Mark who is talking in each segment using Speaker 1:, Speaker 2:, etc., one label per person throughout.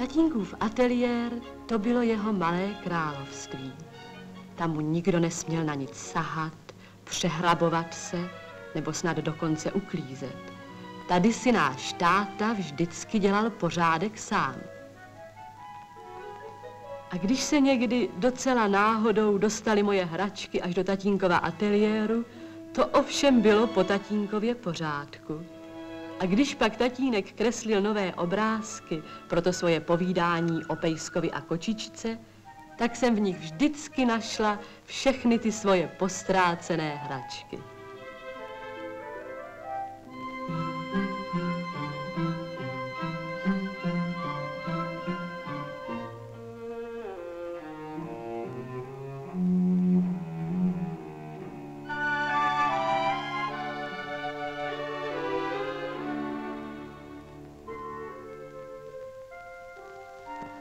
Speaker 1: Tatínkův ateliér to bylo jeho malé království. Tam mu nikdo nesměl na nic sahat, přehrabovat se nebo snad dokonce uklízet. Tady si náš táta vždycky dělal pořádek sám. A když se někdy docela náhodou dostali moje hračky až do tatínkova ateliéru, to ovšem bylo po tatínkově pořádku. A když pak tatínek kreslil nové obrázky pro to svoje povídání o Pejskovi a kočičce, tak jsem v nich vždycky našla všechny ty svoje postrácené hračky.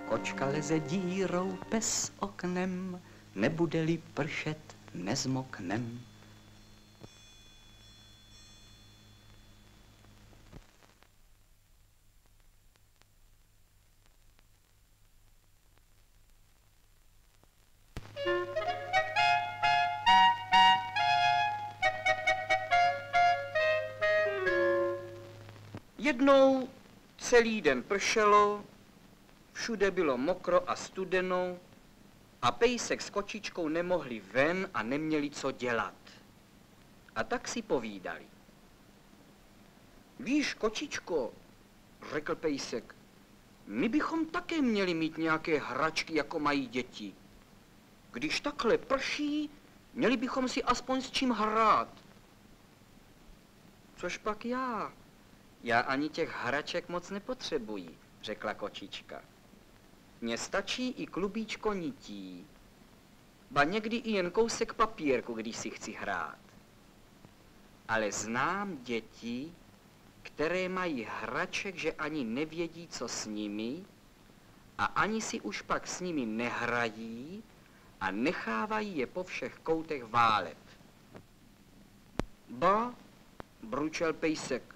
Speaker 2: Kočka leze dírou pes oknem, nebude-li pršet, nezmoknem. Jednou celý den pršelo, Všude bylo mokro a studeno a pejsek s kočičkou nemohli ven a neměli co dělat. A tak si povídali. Víš, kočičko, řekl pejsek, my bychom také měli mít nějaké hračky, jako mají děti. Když takhle prší, měli bychom si aspoň s čím hrát. Což pak já? Já ani těch hraček moc nepotřebuji, řekla kočička. Mně stačí i klubíčko nití, ba někdy i jen kousek papírku, když si chci hrát. Ale znám děti, které mají hraček, že ani nevědí, co s nimi, a ani si už pak s nimi nehrají a nechávají je po všech koutech válet. Ba, bručel pejsek,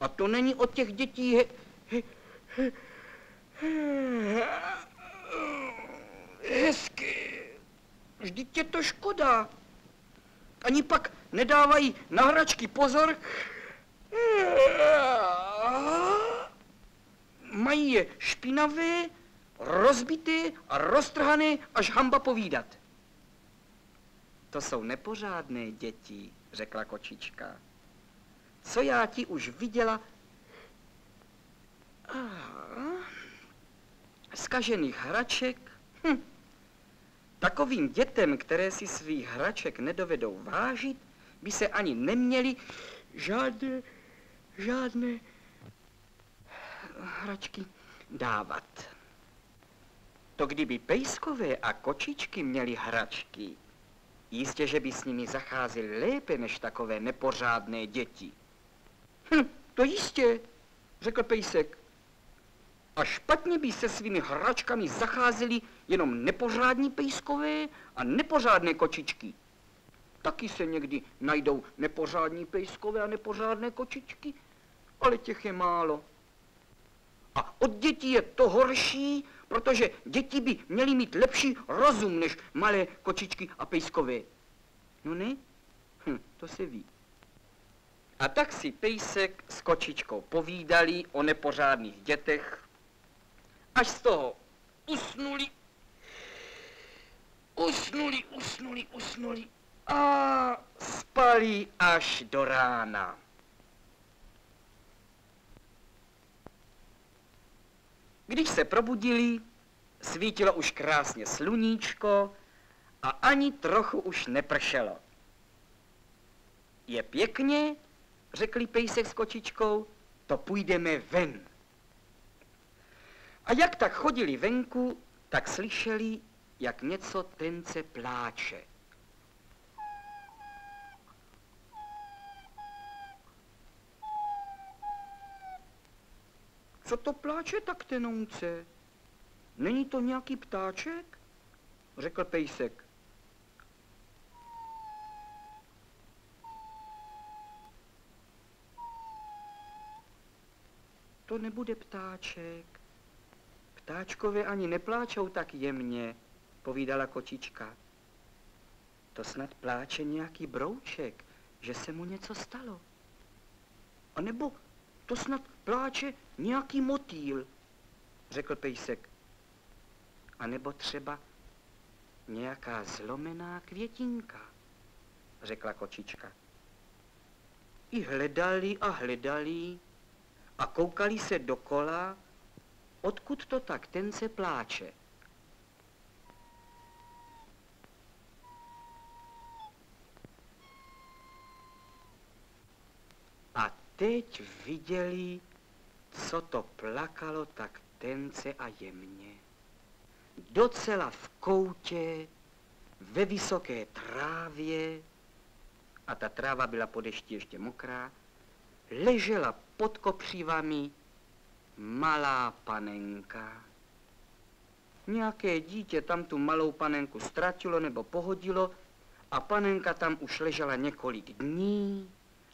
Speaker 2: a to není od těch dětí he, he, he, Hezky. Vždyť je to škoda. Ani pak nedávají na hračky pozor. Mají je špinavé, rozbité a roztrhané, až hamba povídat. To jsou nepořádné děti, řekla kočička. Co já ti už viděla? Ah zkažených hraček. Hm. Takovým dětem, které si svých hraček nedovedou vážit, by se ani neměli žádné, žádné hračky dávat. To kdyby pejskové a kočičky měli hračky, jistě, že by s nimi zacházeli lépe než takové nepořádné děti. Hm, to jistě, řekl pejsek. A špatně by se svými hračkami zacházeli jenom nepořádní pejskové a nepořádné kočičky. Taky se někdy najdou nepořádní pejskové a nepořádné kočičky, ale těch je málo. A od dětí je to horší, protože děti by měly mít lepší rozum než malé kočičky a pejskové. No ne? Hm, to se ví. A tak si pejsek s kočičkou povídali o nepořádných dětech až z toho usnuli, usnuli, usnuli, usnuli a spali až do rána. Když se probudili, svítilo už krásně sluníčko a ani trochu už nepršelo. Je pěkně, řekli pejsek s kočičkou, to půjdeme ven. A jak tak chodili venku, tak slyšeli, jak něco tence pláče. Co to pláče tak tenouce? Není to nějaký ptáček? Řekl pejsek. To nebude ptáček, Ptáčkové ani nepláčou tak jemně, povídala kočička. To snad pláče nějaký brouček, že se mu něco stalo. A nebo to snad pláče nějaký motýl, řekl pejsek. A nebo třeba nějaká zlomená květinka, řekla kočička. I hledali a hledali a koukali se dokola, odkud to tak ten se pláče. A teď viděli, co to plakalo tak tence a jemně. Docela v koutě, ve vysoké trávě, a ta tráva byla po dešti ještě mokrá, ležela pod kopřivami malá panenka. Nějaké dítě tam tu malou panenku ztratilo nebo pohodilo a panenka tam už ležela několik dní,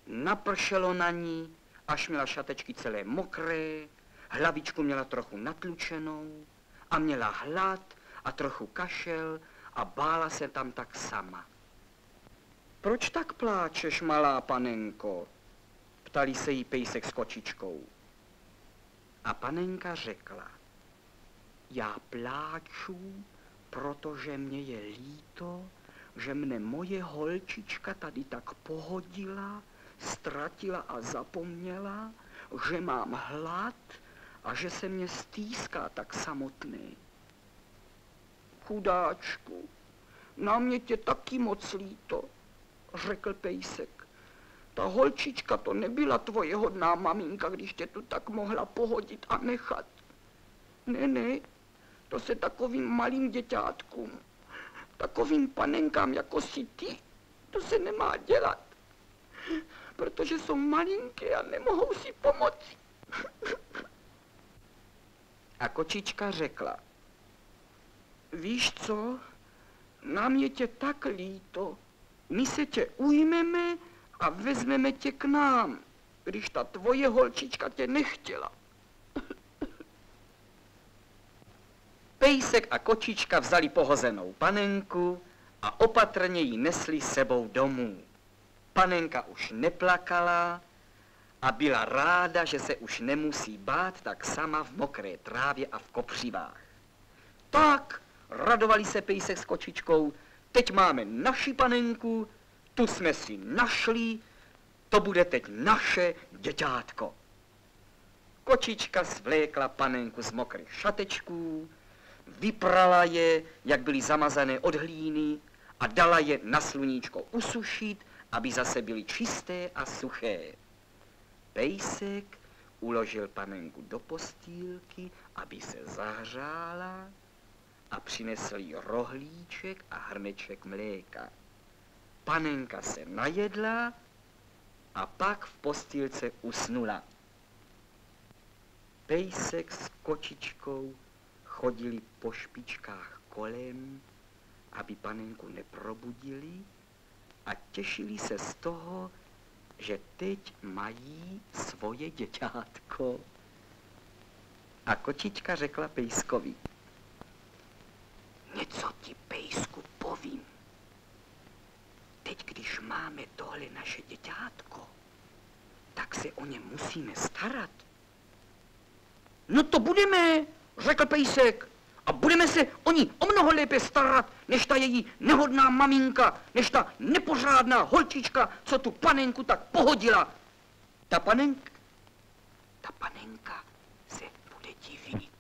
Speaker 2: napršelo na ní, až měla šatečky celé mokré, hlavičku měla trochu natlučenou a měla hlad a trochu kašel a bála se tam tak sama. Proč tak pláčeš, malá panenko? Ptali se jí pejsek s kočičkou. A panenka řekla, já pláču, protože mě je líto, že mne moje holčička tady tak pohodila, ztratila a zapomněla, že mám hlad a že se mě stýská tak samotný. Chudáčku, na mě tě taky moc líto, řekl pejsek. Ta holčička to nebyla tvoje hodná maminka, když tě tu tak mohla pohodit a nechat. Ne, ne, to se takovým malým děťátkům, takovým panenkám jako si ty, to se nemá dělat, protože jsou malinké a nemohou si pomoci. A kočička řekla, víš co, nám je tě tak líto, my se tě ujmeme a vezmeme tě k nám, když ta tvoje holčička tě nechtěla. Pejsek a kočička vzali pohozenou panenku a opatrně ji nesli sebou domů. Panenka už neplakala a byla ráda, že se už nemusí bát tak sama v mokré trávě a v kopřivách. Tak, radovali se pejsek s kočičkou, teď máme naši panenku, tu jsme si našli, to bude teď naše děťátko. Kočička svlékla panenku z mokrých šatečků, vyprala je, jak byly zamazané od hlíny a dala je na sluníčko usušit, aby zase byly čisté a suché. Pejsek uložil panenku do postýlky, aby se zahřála a přinesl jí rohlíček a hrneček mléka. Panenka se najedla a pak v postýlce usnula. Pejsek s kočičkou chodili po špičkách kolem, aby panenku neprobudili a těšili se z toho, že teď mají svoje děťátko. A kočička řekla pejskovi, něco ti pejsku povím. Teď, když máme tohle naše děťátko, tak se o ně musíme starat. No to budeme, řekl pejsek. A budeme se o ní o mnoho lépe starat, než ta její nehodná maminka, než ta nepořádná holčička, co tu panenku tak pohodila. Ta panenka, ta panenka se bude divit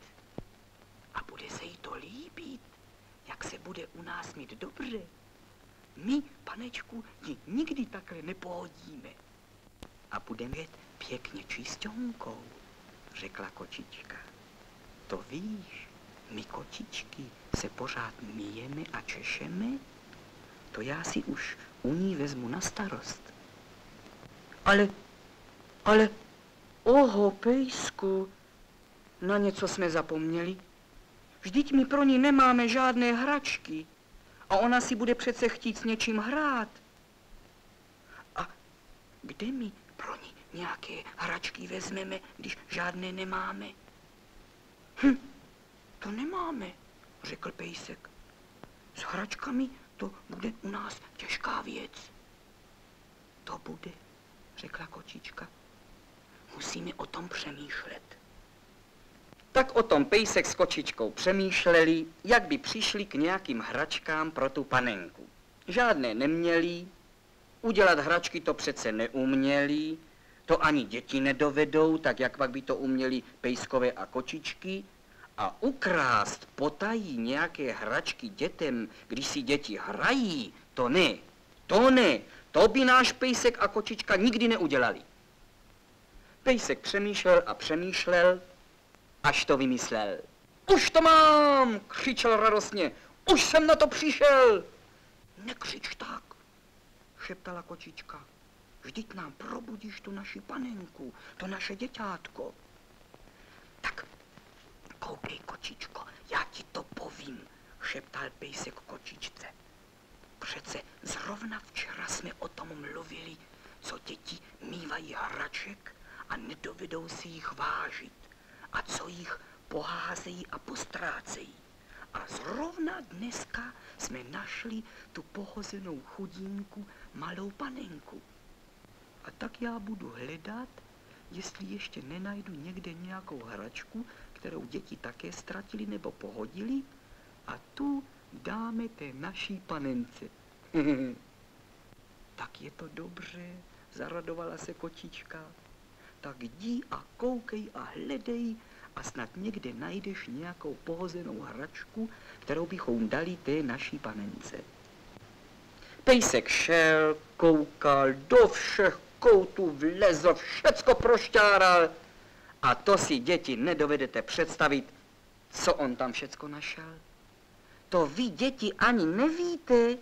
Speaker 2: a bude se jí to líbit, jak se bude u nás mít dobře. My, panečku, ji nikdy takhle nepohodíme. A budeme jet pěkně čistonkou, řekla kočička. To víš, my kočičky se pořád míjeme a češeme, to já si už u ní vezmu na starost. Ale, ale, oho, pejsku, na něco jsme zapomněli. Vždyť my pro ní nemáme žádné hračky. A ona si bude přece chtít s něčím hrát. A kde my pro ní nějaké hračky vezmeme, když žádné nemáme? Hm, To nemáme, řekl pejsek. S hračkami to bude u nás těžká věc. To bude, řekla kočička. Musíme o tom přemýšlet. Tak o tom pejsek s kočičkou přemýšleli, jak by přišli k nějakým hračkám pro tu panenku. Žádné neměli, udělat hračky to přece neuměli, to ani děti nedovedou, tak jak pak by to uměli pejskové a kočičky, a ukrást potají nějaké hračky dětem, když si děti hrají, to ne, to ne, to by náš pejsek a kočička nikdy neudělali. Pejsek přemýšlel a přemýšlel, až to vymyslel. Už to mám, křičel radostně, už jsem na to přišel. Nekřič tak, šeptala kočička. Vždyť nám probudíš tu naši panenku, to naše děťátko. Tak Koukej, kočičko, já ti to povím, šeptal pejsek kočičce. Přece zrovna včera jsme o tom mluvili, co děti mývají hraček a nedovedou si jich vážit a co jich poházejí a postrácejí. A zrovna dneska jsme našli tu pohozenou chudínku, malou panenku. A tak já budu hledat, jestli ještě nenajdu někde nějakou hračku, kterou děti také ztratili nebo pohodili a tu dáme té naší panence. tak je to dobře, zaradovala se kočička. Tak jdi a koukej a hledej a snad někde najdeš nějakou pohozenou hračku, kterou bychom dali té naší panence. Pejsek šel, koukal, do všech koutů vlezl, všecko prošťáral, a to si děti nedovedete představit, co on tam všecko našel. To vy, děti, ani nevíte,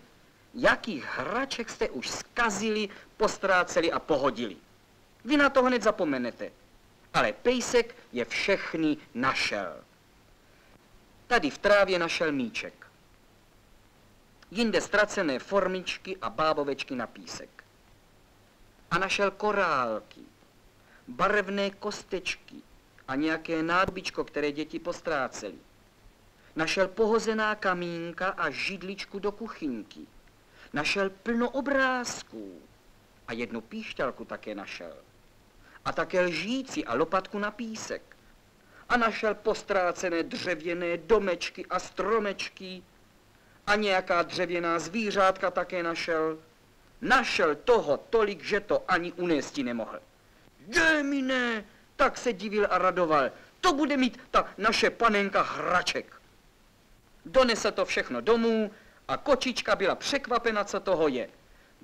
Speaker 2: jakých hraček jste už skazili, postráceli a pohodili. Vy na to hned zapomenete. Ale pejsek je všechny našel. Tady v trávě našel míček. Jinde ztracené formičky a bábovečky na písek. A našel korálky barevné kostečky a nějaké nádobičko, které děti postráceli. Našel pohozená kamínka a židličku do kuchynky. Našel plno obrázků a jednu píšťalku také našel. A také lžíci a lopatku na písek. A našel postrácené dřevěné domečky a stromečky a nějaká dřevěná zvířátka také našel. Našel toho tolik, že to ani unésti nemohl. Děmine, tak se divil a radoval. To bude mít ta naše panenka hraček. Donese to všechno domů a kočička byla překvapena, co toho je.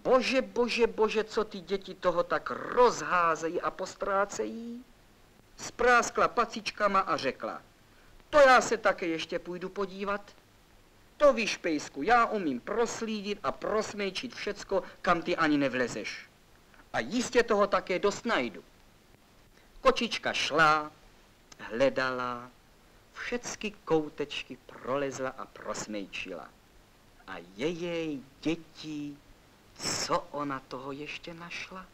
Speaker 2: Bože, bože, bože, co ty děti toho tak rozházejí a postrácejí? Spráskla pacičkama a řekla, to já se také ještě půjdu podívat. To víš, pejsku, já umím proslídit a prosmejčit všecko, kam ty ani nevlezeš. A jistě toho také dost najdu. Kočička šla, hledala, všecky koutečky prolezla a prosmejčila. A její děti, co ona toho ještě našla?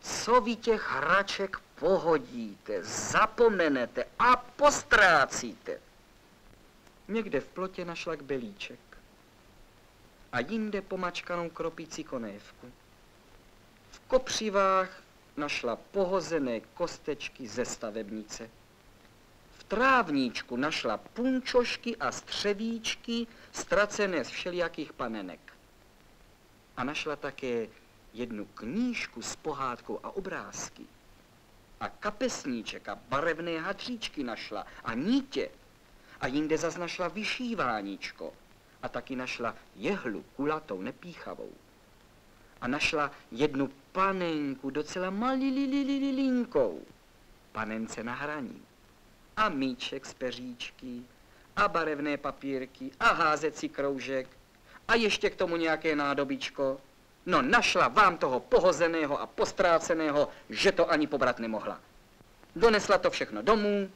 Speaker 2: Co vy těch hraček pohodíte, zapomenete a postrácíte? Někde v plotě našla k belíček a jinde pomačkanou kropící konévku. V kopřivách našla pohozené kostečky ze stavebnice. V trávníčku našla punčošky a střevíčky ztracené z všelijakých panenek. A našla také jednu knížku s pohádkou a obrázky. A kapesníček a barevné hadříčky našla a nítě. A jinde zas našla vyšíváníčko. A taky našla jehlu kulatou, nepíchavou a našla jednu panenku docela malililinkou, panence na hraní a míček z peříčky a barevné papírky a házecí kroužek a ještě k tomu nějaké nádobičko. No našla vám toho pohozeného a postráceného, že to ani pobrat nemohla. Donesla to všechno domů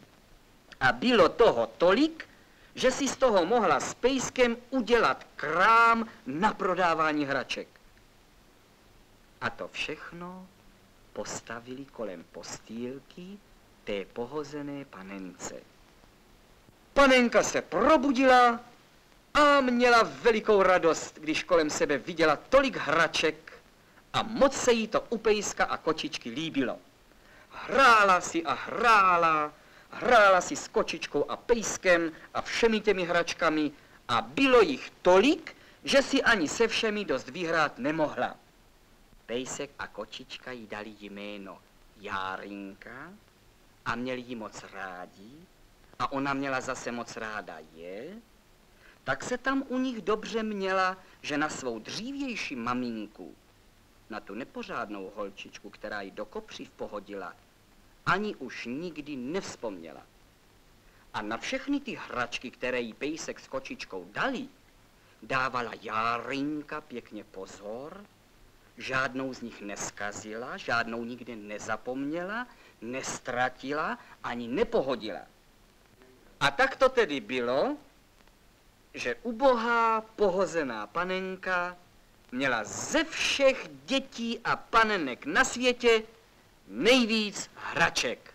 Speaker 2: a bylo toho tolik, že si z toho mohla s pejskem udělat krám na prodávání hraček. A to všechno postavili kolem postýlky té pohozené panence. Panenka se probudila a měla velikou radost, když kolem sebe viděla tolik hraček a moc se jí to u pejska a kočičky líbilo. Hrála si a hrála, hrála si s kočičkou a pejskem a všemi těmi hračkami a bylo jich tolik, že si ani se všemi dost vyhrát nemohla. Pejsek a kočička jí dali jméno Járinka a měli ji moc rádi a ona měla zase moc ráda je, tak se tam u nich dobře měla, že na svou dřívější maminku, na tu nepořádnou holčičku, která ji do kopří pohodila, ani už nikdy nevzpomněla. A na všechny ty hračky, které jí pejsek s kočičkou dali, dávala Járinka pěkně pozor, žádnou z nich neskazila, žádnou nikde nezapomněla, nestratila ani nepohodila. A tak to tedy bylo, že ubohá pohozená panenka měla ze všech dětí a panenek na světě nejvíc hraček.